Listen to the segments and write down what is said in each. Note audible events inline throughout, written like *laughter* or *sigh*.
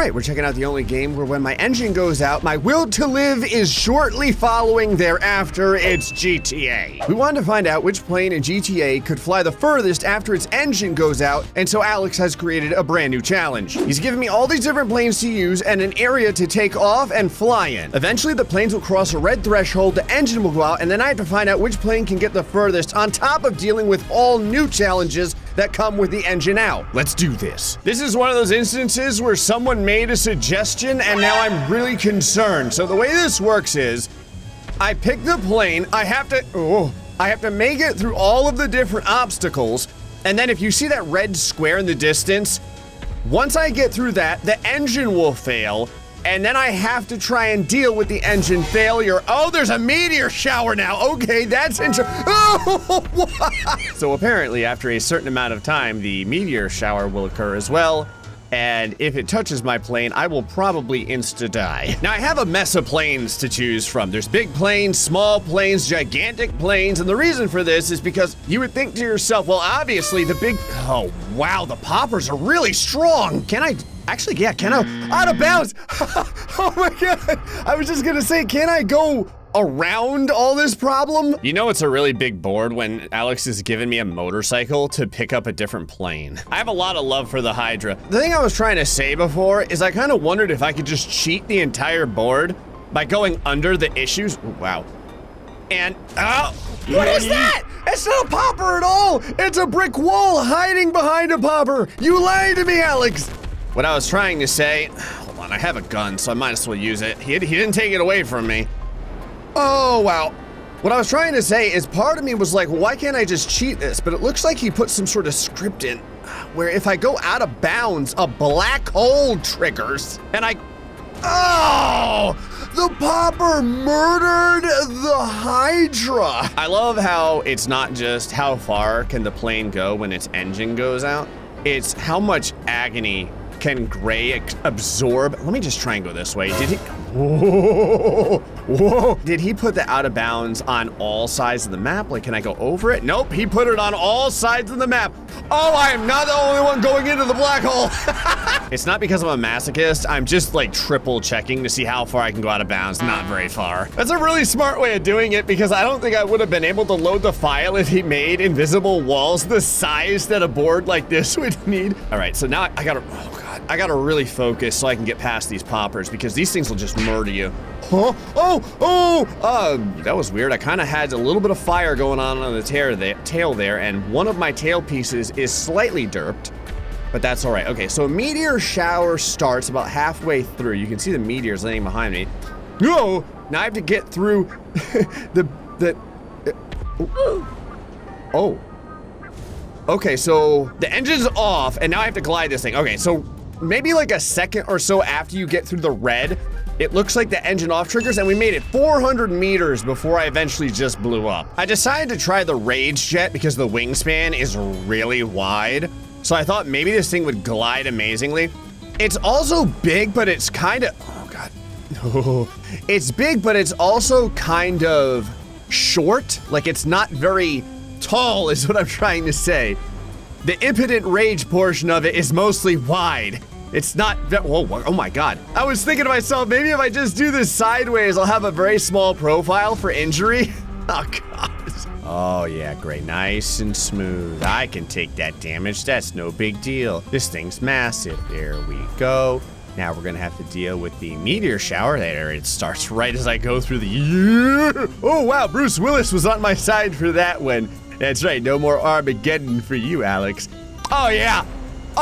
right, we're checking out the only game where when my engine goes out, my will to live is shortly following thereafter. It's GTA. We wanted to find out which plane in GTA could fly the furthest after its engine goes out, and so Alex has created a brand new challenge. He's given me all these different planes to use and an area to take off and fly in. Eventually, the planes will cross a red threshold, the engine will go out, and then I have to find out which plane can get the furthest on top of dealing with all new challenges that come with the engine out. Let's do this. This is one of those instances where someone made a suggestion and now I'm really concerned. So the way this works is I pick the plane, I have to oh, I have to make it through all of the different obstacles, and then if you see that red square in the distance, once I get through that, the engine will fail, and then I have to try and deal with the engine failure. Oh, there's a meteor shower now. Okay, that's interesting. *laughs* Oh, *laughs* so apparently, after a certain amount of time, the meteor shower will occur as well. And if it touches my plane, I will probably insta-die. Now, I have a mess of planes to choose from. There's big planes, small planes, gigantic planes, and the reason for this is because you would think to yourself, well, obviously the big... Oh, wow, the poppers are really strong. Can I... Actually, yeah, can I... Out of bounds! *laughs* oh my god! I was just gonna say, can I go around all this problem? You know it's a really big board when Alex is giving me a motorcycle to pick up a different plane. I have a lot of love for the Hydra. The thing I was trying to say before is I kind of wondered if I could just cheat the entire board by going under the issues. Ooh, wow. And, oh, what is that? It's not a popper at all. It's a brick wall hiding behind a popper. You lied to me, Alex. What I was trying to say, *sighs* hold on, I have a gun, so I might as well use it. He, he didn't take it away from me. Oh, wow. What I was trying to say is part of me was like, why can't I just cheat this? But it looks like he put some sort of script in where if I go out of bounds, a black hole triggers. And I, oh, the popper murdered the Hydra. I love how it's not just how far can the plane go when its engine goes out. It's how much agony can Gray absorb? Let me just try and go this way. Did he? *laughs* whoa. Did he put the out of bounds on all sides of the map? Like, can I go over it? Nope, he put it on all sides of the map. Oh, I am not the only one going into the black hole. *laughs* it's not because I'm a masochist. I'm just like triple checking to see how far I can go out of bounds. Not very far. That's a really smart way of doing it because I don't think I would have been able to load the file if he made invisible walls the size that a board like this *laughs* would need. All right, so now I gotta, oh. I gotta really focus so I can get past these poppers because these things will just murder you. Huh? Oh, oh, uh, that was weird. I kind of had a little bit of fire going on on the tail there, tail there, and one of my tail pieces is slightly derped, but that's all right. Okay, so a meteor shower starts about halfway through. You can see the meteors laying behind me. No, now I have to get through *laughs* the, the, uh, oh. Okay, so the engine's off, and now I have to glide this thing. Okay, so maybe like a second or so after you get through the red, it looks like the engine off triggers and we made it 400 meters before I eventually just blew up. I decided to try the Rage Jet because the wingspan is really wide. So I thought maybe this thing would glide amazingly. It's also big, but it's kind of, oh God. *laughs* it's big, but it's also kind of short. Like it's not very tall is what I'm trying to say. The impotent rage portion of it is mostly wide. It's not whoa, oh my god. I was thinking to myself, maybe if I just do this sideways, I'll have a very small profile for injury. *laughs* Oh god. Oh yeah, great, nice and smooth. I can take that damage, that's no big deal. This thing's massive, there we go. Now we're gonna have to deal with the meteor shower. There, it starts right as I go through the. *laughs* Oh wow, Bruce Willis was on my side for that one. That's right, no more Armageddon for you, Alex. Oh yeah,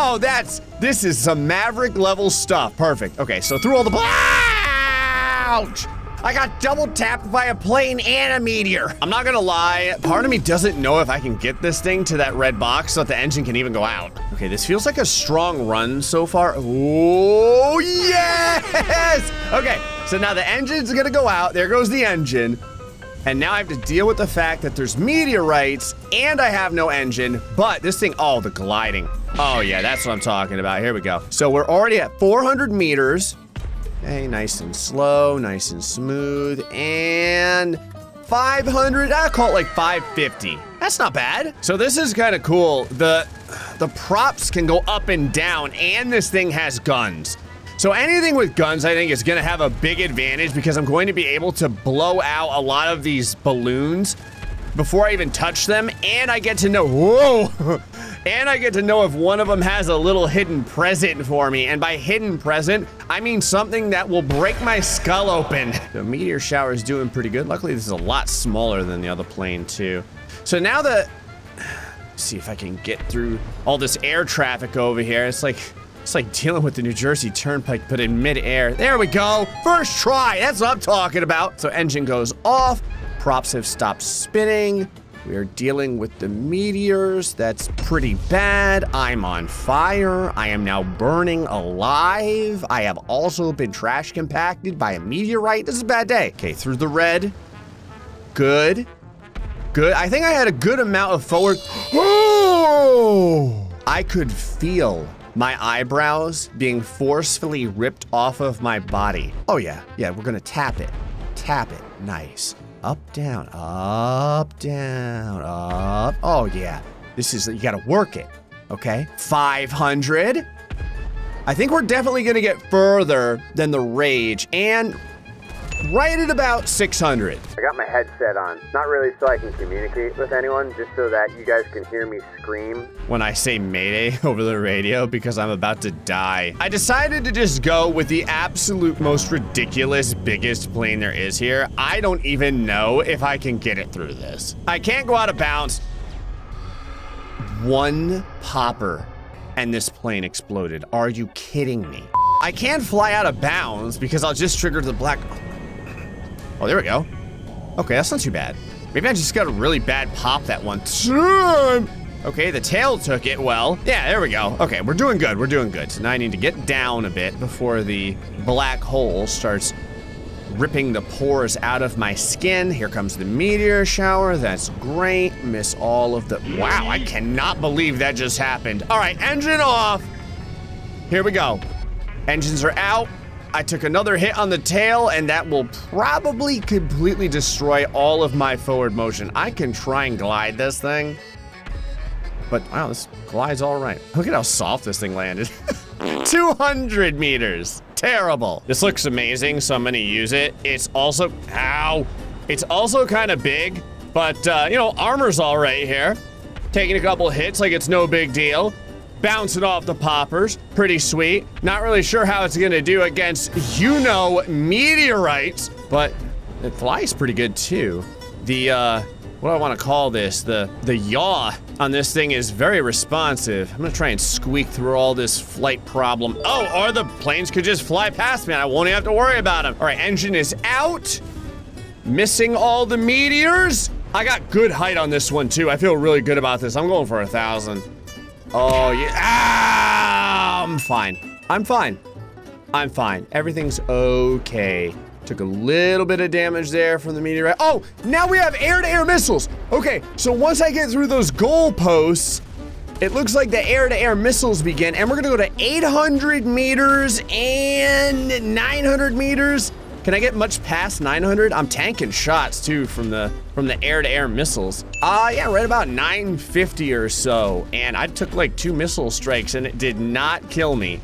Oh, that's, this is some Maverick level stuff. Perfect. Okay, so through all the, ouch! I got double tapped by a plane and a meteor. I'm not gonna lie, part of me doesn't know if I can get this thing to that red box so that the engine can even go out. Okay, this feels like a strong run so far. Oh, yes! *laughs* Okay, so now the engine's gonna go out. There goes the engine. And now I have to deal with the fact that there's meteorites and I have no engine, but this thing, oh, the gliding. Oh yeah, that's what I'm talking about. Here we go. So we're already at 400 meters. Okay, nice and slow, nice and smooth, and 500, I'll call it like 550. That's not bad. So this is kind of cool. The, the props can go up and down, and this thing has guns. So anything with guns, I think, is going to have a big advantage because I'm going to be able to blow out a lot of these balloons before I even touch them, and I get to know, whoa, *laughs* and I get to know if one of them has a little hidden present for me. And by hidden present, I mean something that will break my skull open. *laughs* The meteor shower is doing pretty good. Luckily, this is a lot smaller than the other plane too. So now that, *sighs* see if I can get through all this air traffic over here. It's like, it's like dealing with the New Jersey Turnpike, but in midair. There we go. First try. That's what I'm talking about. So engine goes off. Props have stopped spinning. We are dealing with the meteors. That's pretty bad. I'm on fire. I am now burning alive. I have also been trash compacted by a meteorite. This is a bad day. Okay, through the red. Good. Good. I think I had a good amount of forward. Oh! *gasps* I could feel my eyebrows being forcefully ripped off of my body. Oh yeah, yeah, we're gonna tap it. Tap it, nice. Up, down, up, down, up. Oh yeah, this is, you gotta work it, okay? 500. I think we're definitely gonna get further than the rage and right at about 600. I got my headset on, not really so I can communicate with anyone, just so that you guys can hear me scream. When I say mayday *laughs* over the radio because I'm about to die. I decided to just go with the absolute most ridiculous, biggest plane there is here. I don't even know if I can get it through this. I can't go out of bounds. One popper and this plane exploded. Are you kidding me? I can't fly out of bounds because I'll just trigger the black. Oh, there we go. Okay, that's not too bad. Maybe I just got a really bad pop that one time. Okay, the tail took it well. Yeah, there we go. Okay, we're doing good. We're doing good. So now I need to get down a bit before the black hole starts ripping the pores out of my skin. Here comes the meteor shower. That's great. Miss all of the. Wow, I cannot believe that just happened. All right, engine off. Here we go. Engines are out. I took another hit on the tail, and that will probably completely destroy all of my forward motion. I can try and glide this thing, but wow, this glides all right. Look at how soft this thing landed. *laughs* 200 meters. Terrible. This looks amazing, so I'm gonna use it. It's also, ow. It's also kind of big, but uh, you know, armor's all right here. Taking a couple hits like it's no big deal bouncing off the poppers. Pretty sweet. Not really sure how it's gonna do against, you know, meteorites, but it flies pretty good too. The, uh, what do I want to call this? The the yaw on this thing is very responsive. I'm gonna try and squeak through all this flight problem. Oh, or the planes could just fly past me I won't even have to worry about them. All right, engine is out. Missing all the meteors. I got good height on this one too. I feel really good about this. I'm going for a thousand. Oh, yeah. Ah, I'm fine. I'm fine. I'm fine. Everything's okay. Took a little bit of damage there from the meteorite. Oh, now we have air-to-air -air missiles. Okay, so once I get through those goalposts, it looks like the air-to-air -air missiles begin, and we're gonna go to 800 meters and 900 meters. Can I get much past 900? I'm tanking shots too from the from the air-to-air -air missiles. Uh, yeah, right about 950 or so. And I took like two missile strikes and it did not kill me.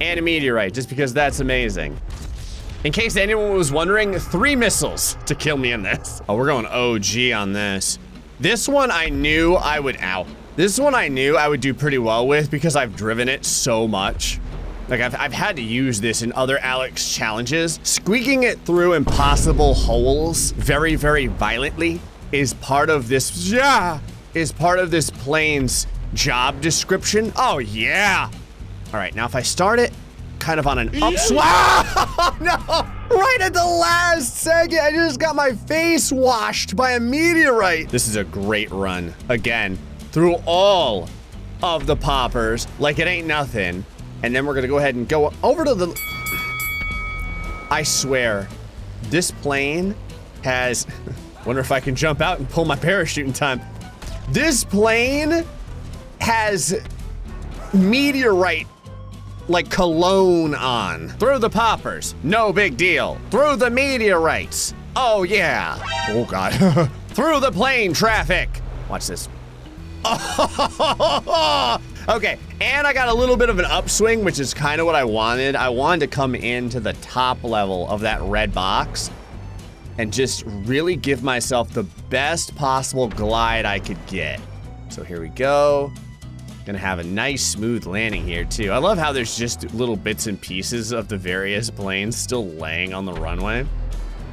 And a meteorite, just because that's amazing. In case anyone was wondering, three missiles to kill me in this. *laughs* Oh, we're going OG on this. This one I knew I would, ow. This one I knew I would do pretty well with because I've driven it so much. Like, I've, I've had to use this in other Alex challenges. Squeaking it through impossible holes very, very violently is part of this, yeah, is part of this plane's job description. Oh, yeah. All right, now if I start it kind of on an upswing. Oh, *laughs* no, right at the last second, I just got my face washed by a meteorite. This is a great run. Again, through all of the poppers like it ain't nothing. And then we're gonna go ahead and go over to the... I swear, this plane has... *laughs* Wonder if I can jump out and pull my parachute in time. This plane has meteorite like cologne on. Through the poppers, no big deal. Through the meteorites, oh yeah. Oh God. *laughs* Through the plane traffic. Watch this. *laughs* okay, and I got a little bit of an upswing, which is kind of what I wanted. I wanted to come into the top level of that red box and just really give myself the best possible glide I could get. So here we go. Gonna have a nice smooth landing here too. I love how there's just little bits and pieces of the various planes still laying on the runway.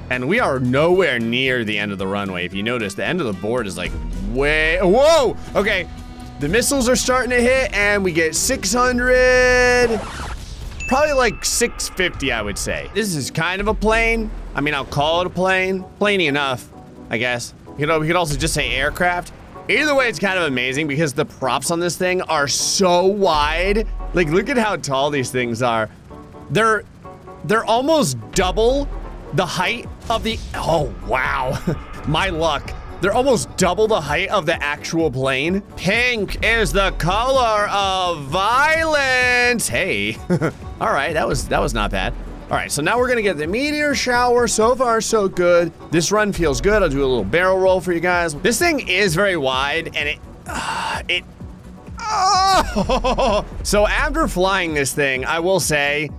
And we are nowhere near the end of the runway. If you notice, the end of the board is like way, whoa! Okay, the missiles are starting to hit and we get 600, probably like 650, I would say. This is kind of a plane. I mean, I'll call it a plane. Plainy enough, I guess. You know, we could also just say aircraft. Either way, it's kind of amazing because the props on this thing are so wide. Like, look at how tall these things are. They're, they're almost double the height of the, oh, wow. *laughs* My luck. They're almost double the height of the actual plane. Pink is the color of violence. Hey, *laughs* all right, that was, that was not bad. All right, so now we're gonna get the meteor shower. So far, so good. This run feels good. I'll do a little barrel roll for you guys. This thing is very wide and it, uh, *sighs* it, oh! *laughs* So after flying this thing, I will say,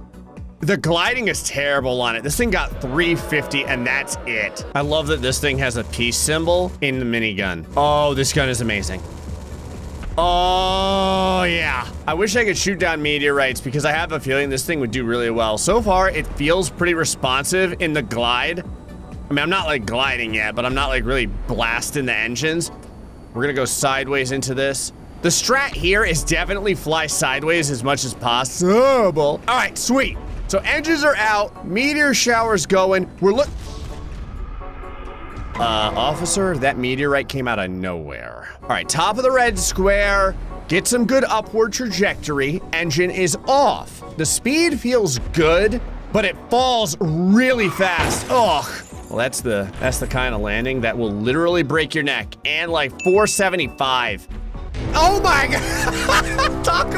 the gliding is terrible on it. This thing got 350 and that's it. I love that this thing has a peace symbol in the minigun. Oh, this gun is amazing. Oh, yeah. I wish I could shoot down meteorites because I have a feeling this thing would do really well. So far, it feels pretty responsive in the glide. I mean, I'm not like gliding yet, but I'm not like really blasting the engines. We're gonna go sideways into this. The strat here is definitely fly sideways as much as possible. All right, sweet. So engines are out, meteor shower's going. We're look. Uh, officer, that meteorite came out of nowhere. All right, top of the red square. Get some good upward trajectory. Engine is off. The speed feels good, but it falls really fast. Ugh. Well, that's the that's the kind of landing that will literally break your neck. And like 475. Oh my *laughs* god! Talk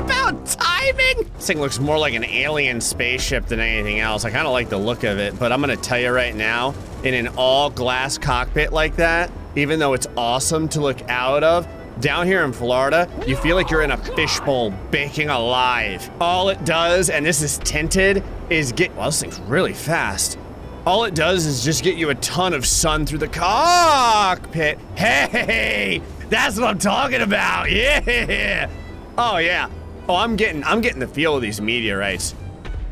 thing looks more like an alien spaceship than anything else. I kind of like the look of it, but I'm gonna tell you right now, in an all glass cockpit like that, even though it's awesome to look out of, down here in Florida, you feel like you're in a fishbowl baking alive. All it does, and this is tinted, is get, well, this thing's really fast. All it does is just get you a ton of sun through the cockpit. Hey, *laughs* that's what I'm talking about. Yeah. Oh yeah. Oh, I'm getting I'm getting the feel of these meteorites.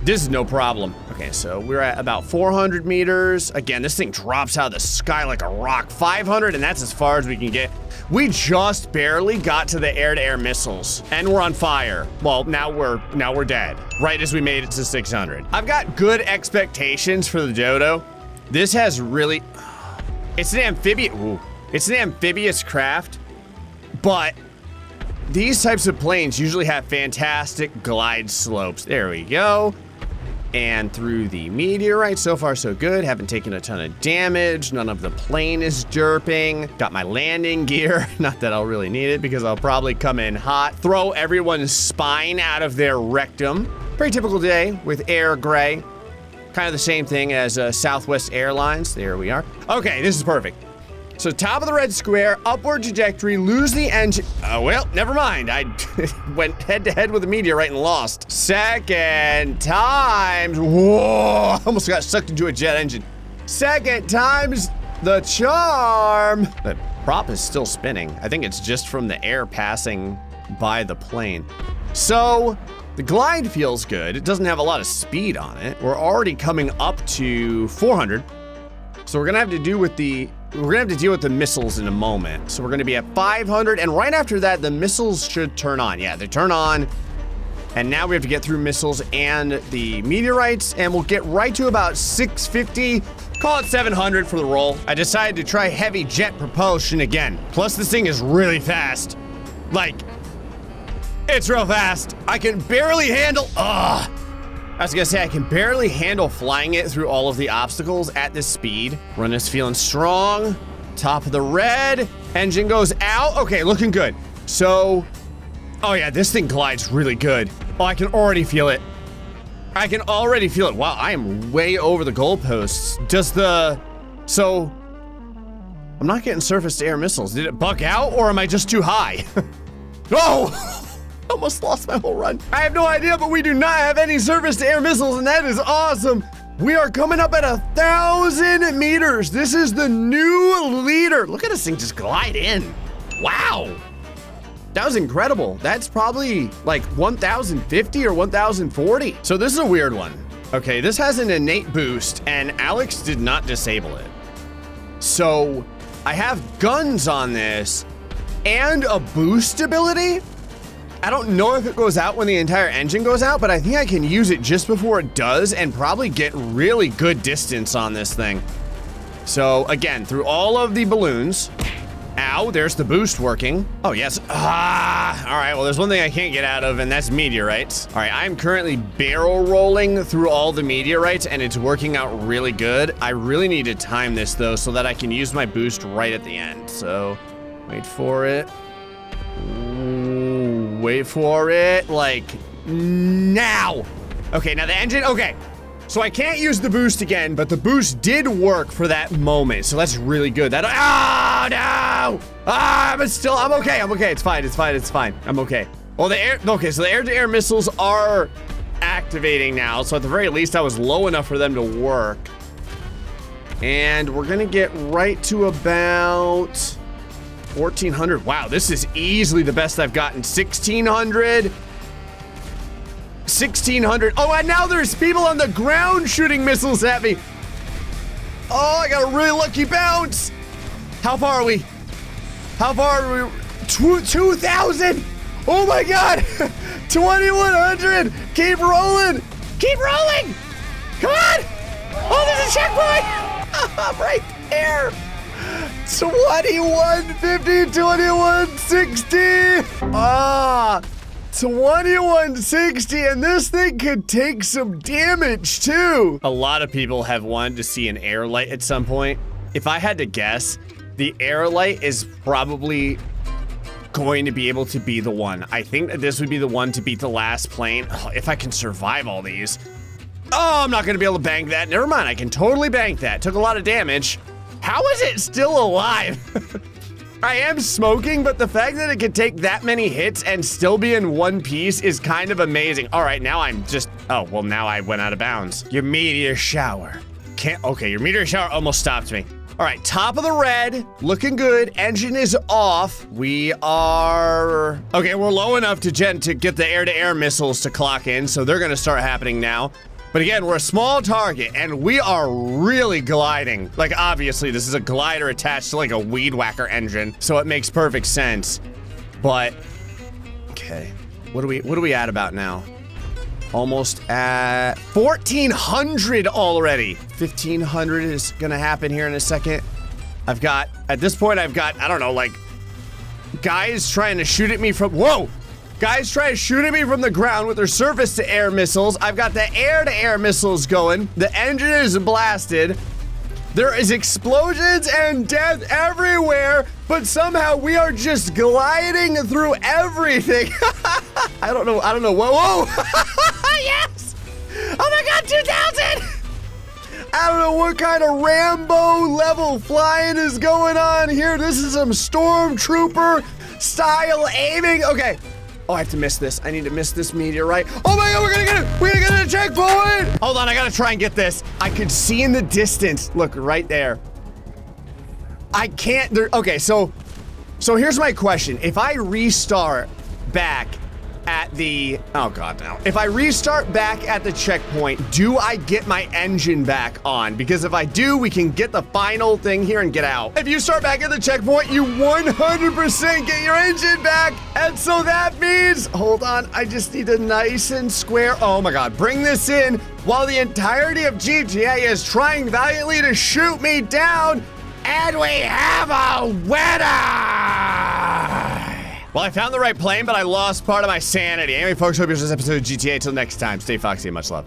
This is no problem. Okay, so we're at about 400 meters. Again, this thing drops out of the sky like a rock. 500, and that's as far as we can get. We just barely got to the air-to-air -air missiles, and we're on fire. Well, now we're now we're dead. Right as we made it to 600. I've got good expectations for the Dodo. This has really, *sighs* it's an amphibious. It's an amphibious craft, but these types of planes usually have fantastic glide slopes. There we go. And through the meteorite, so far so good. Haven't taken a ton of damage. None of the plane is derping. Got my landing gear. *laughs* Not that I'll really need it because I'll probably come in hot. Throw everyone's spine out of their rectum. Pretty typical day with Air Gray. Kind of the same thing as uh, Southwest Airlines. There we are. Okay, this is perfect. So top of the red square, upward trajectory, lose the engine. Oh, well, never mind. I *laughs* went head to head with a meteorite and lost. Second times, whoa, *laughs* almost got sucked into a jet engine. Second times the charm. The prop is still spinning. I think it's just from the air passing by the plane. So the glide feels good. It doesn't have a lot of speed on it. We're already coming up to 400. So we're gonna have to do with the we're gonna have to deal with the missiles in a moment. So we're gonna be at 500, and right after that, the missiles should turn on. Yeah, they turn on. And now we have to get through missiles and the meteorites, and we'll get right to about 650, call it 700 for the roll. I decided to try heavy jet propulsion again. Plus, this thing is really fast. Like, it's real fast. I can barely handle, ugh. I was gonna say, I can barely handle flying it through all of the obstacles at this speed. Run is feeling strong. Top of the red. Engine goes out. Okay, looking good. So, oh yeah, this thing glides really good. Oh, I can already feel it. I can already feel it. Wow, I am way over the goalposts. Does the, so, I'm not getting surface to air missiles. Did it buck out or am I just too high? *laughs* oh! *laughs* Almost lost my whole run. I have no idea, but we do not have any surface to air missiles, and that is awesome. We are coming up at a thousand meters. This is the new leader. Look at this thing just glide in. Wow. That was incredible. That's probably like 1,050 or 1,040. So this is a weird one. Okay, this has an innate boost, and Alex did not disable it. So I have guns on this and a boost ability. I don't know if it goes out when the entire engine goes out, but I think I can use it just before it does and probably get really good distance on this thing. So again, through all of the balloons. Ow, there's the boost working. Oh, yes. Ah, all right, well, there's one thing I can't get out of, and that's meteorites. All right, I'm currently barrel rolling through all the meteorites, and it's working out really good. I really need to time this, though, so that I can use my boost right at the end. So, wait for it. Ooh, wait for it, like, now. Okay, now the engine, okay. So I can't use the boost again, but the boost did work for that moment. So that's really good. That oh no! Ah, but still, I'm okay. I'm okay. It's fine. It's fine. It's fine. I'm okay. Well, the air. Okay, so the air-to-air missiles are activating now. So at the very least, I was low enough for them to work. And we're gonna get right to about 1400. Wow, this is easily the best I've gotten. 1600. 1600. Oh, and now there's people on the ground shooting missiles at me. Oh, I got a really lucky bounce. How far are we? How far are we? 2,000. Oh my God. *laughs* 2,100. Keep rolling. Keep rolling. Come on. Oh, there's a checkpoint. *laughs* right there. 2150, 2160. Ah. 2160, and this thing could take some damage too. A lot of people have wanted to see an air light at some point. If I had to guess, the air light is probably going to be able to be the one. I think that this would be the one to beat the last plane. Oh, if I can survive all these. Oh, I'm not gonna be able to bank that. Never mind, I can totally bank that. Took a lot of damage. How is it still alive? *laughs* I am smoking, but the fact that it could take that many hits and still be in one piece is kind of amazing. All right, now I'm just, oh, well, now I went out of bounds. Your meteor shower. Can't, okay, your meteor shower almost stopped me. All right, top of the red, looking good. Engine is off. We are, okay, we're low enough to gen to get the air-to-air -air missiles to clock in, so they're gonna start happening now. But again, we're a small target and we are really gliding. Like obviously this is a glider attached to like a weed whacker engine, so it makes perfect sense. But okay, what are we what are we at about now? Almost at 1400 already. 1500 is gonna happen here in a second. I've got at this point I've got I don't know like guys trying to shoot at me from whoa Guys try to shoot at me from the ground with their surface-to-air missiles. I've got the air-to-air -air missiles going. The engine is blasted. There is explosions and death everywhere, but somehow we are just gliding through everything. *laughs* I don't know. I don't know. Whoa, whoa. *laughs* yes. Oh my God, 2000. I don't know what kind of Rambo level flying is going on here. This is some stormtrooper style aiming. Okay, Oh, I have to miss this. I need to miss this meteorite. Oh my god, we're gonna get it! We're gonna get it a checkpoint! Hold on, I gotta try and get this. I could see in the distance. Look, right there. I can't, there, okay, so, so here's my question. If I restart back at the, oh god, now. If I restart back at the checkpoint, do I get my engine back on? Because if I do, we can get the final thing here and get out. If you start back at the checkpoint, you 100% get your engine back. And so that means, hold on, I just need a nice and square, oh my god, bring this in while the entirety of GTA is trying valiantly to shoot me down. And we have a winner! Well, I found the right plane, but I lost part of my sanity. Anyway, folks, hope you enjoyed this episode of GTA. Till next time, stay foxy and much love.